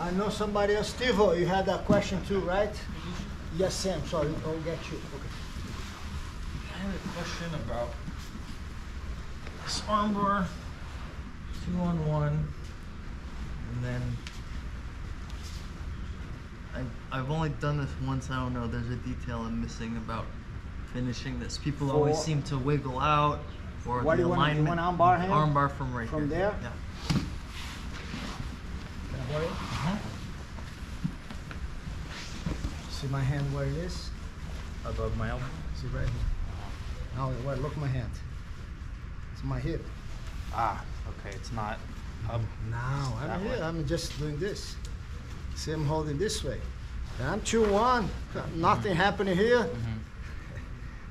I know somebody else. Steve, you had that question too, right? Yes, Sam. Sorry, I'll get you. Okay. I had a question about this armbar, two on one, and then I, I've only done this once. I don't know. There's a detail I'm missing about finishing this. People always seem to wiggle out, or What the do you want? You want armbar hand? Armbar from right From here. there? Yeah. Can it? Uh-huh. See my hand where it is? Above my elbow. See right here. Now, where? Look my hand. It's my hip. Ah, okay, it's not up. Now, I'm way. here. I'm just doing this. See, I'm holding this way. I'm two one. Nothing happening here.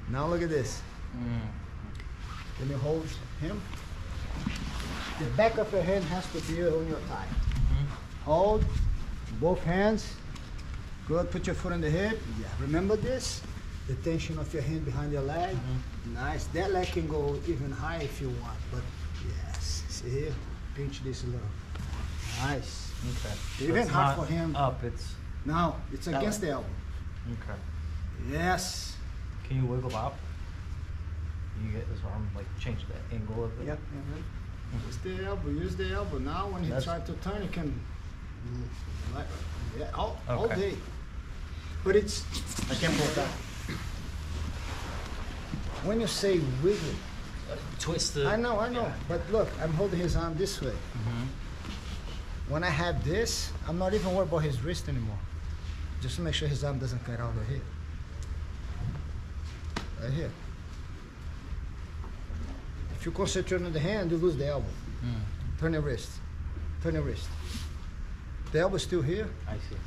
Now look at this. Mm. Can you hold him? The back of your hand has to be on your thigh. Hold both hands. Good. Put your foot on the hip. Yeah. Remember this? The tension of your hand behind your leg. Mm-hmm. Nice. That leg can go even higher if you want. But yes. See here? Pinch this a little. Nice. Okay. Even it's hard for him. Up. It's Now it's against the elbow. okay. Yes. Can you wiggle out? You get his arm like change the angle of it. Yep. Mm-hmm. Use the elbow. Use the elbow. Now when he tries to turn, he can. Like, yeah, all, all Okay. day. But it's. I can't pull that. When you say wiggle, Twist the. I know, I know. Yeah. But look, I'm holding his arm this way. Mhm. When I have this, I'm not even worried about his wrist anymore. Just to make sure his arm doesn't cut out right here. Right here. If you concentrate on the hand, you lose the elbow. Mm, Turn your wrist. Turn your wrist. The elbow's still here. I see.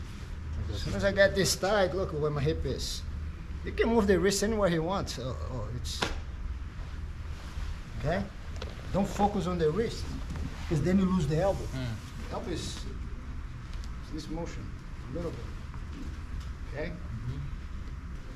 As soon as I get this tight, look where my hip is. You can move the wrist anywhere he wants. Oh, oh, it's okay. Don't focus on the wrist, because then you lose the elbow. Mm. The elbow is is this motion, a little bit. Okay.